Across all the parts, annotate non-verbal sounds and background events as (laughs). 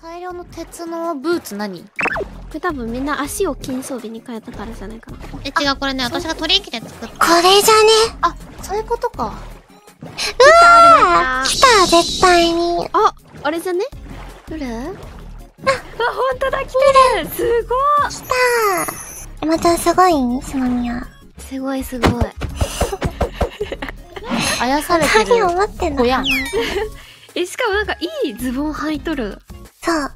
大量の鉄のブーツ何？これ多分みんな足を金装備に変えたからじゃないかな。え、違う、これね、私が取引で作った。これじゃね？あ、そういうことか。あ来た絶対に。あ、あれじゃね？どれあ、本当だ、来てるすごい来たエマちゃんすごい？スマミヤ。すごいすごい。(laughs) あやされて鍵をる。持ってんの (laughs) え、しかもなんかいいズボン履いとる。そう。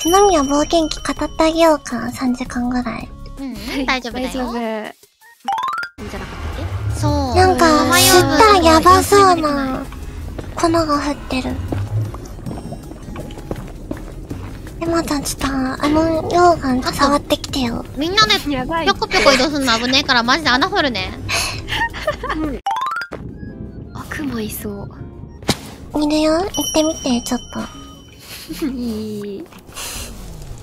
スマミヤ冒険記語ってあげようか、3時間ぐらい。うん、大丈夫だよ。大丈夫。いいんじゃなかったっそう。なんか、吸ったらやばそうな粉が降ってる。エマちゃんちょっと、あの溶岩触ってきてよ。みんなで、けやばいぴょ。こぴょこ移動するの危ねえから、マジで穴掘るね。(laughs) 悪魔いそう。いるよ行ってみて、ちょっと。いい。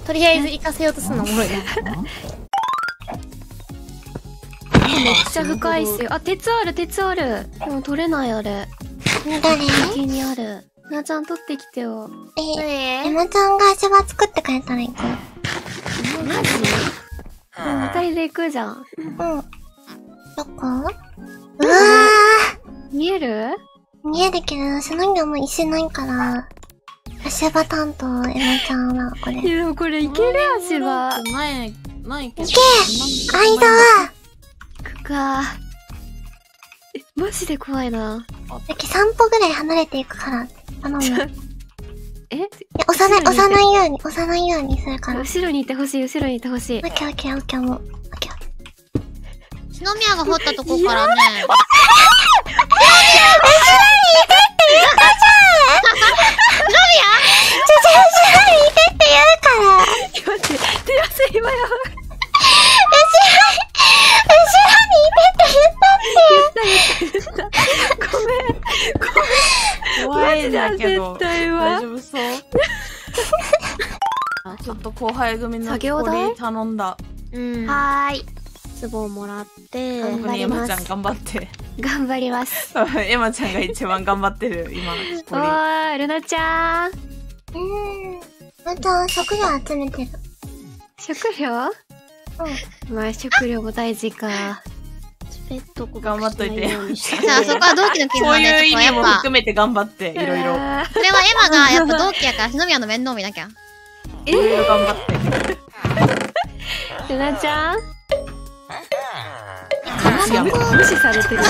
とりあえず行かせようとするのおもろいね。めっちゃ深いっすよ。あ、鉄ある、鉄ある。でも取れないあれ。誰右に？ある。なあちゃん取ってきてよ。え、エえマちゃんが足場作ってくれたら行く。マジ？うん二人で行くじゃん。うん。どこ？うわ見える？ー見えるけど、その人も石ないから、足場担当、エマちゃんは、これ。いや、これいける足場。ない、ないけど。間は、くか。え、マジで怖いな。だけ3歩ぐらい離れていくから、頼む。え？押さない、押さないように、押さないようにするから。オッ後ろにいてほしい、後ろにいてほしい。ケーオッケーオッケーもう。オッケーオッケー。篠宮が掘ったとこからね。(laughs) 待って、手汗今やばい後ろにいてって言ったってごめんごめん。怖いんだけど。絶対は大丈夫そうちょっと後輩組の作業台氷頼んだ。うん。はーい。ツボをもらって、頑張りますマちゃん頑張って。頑張ります。エマちゃんが一番頑張ってる、今。おー、ルナちゃん。うん。エマちゃん、食料集めてる。食料？まあ、食料も大事か。ペットこ頑張っといて。じゃ (laughs) あ、そこは同期の絆そうで、いう意味もちょっとやっぱ、含めて頑張って、いろいろ。それはエマがやっぱ同期やから、篠宮の面倒見なきゃ。いろいろ頑張って。ルナちゃん？いや、(laughs) 無視されてる。(laughs)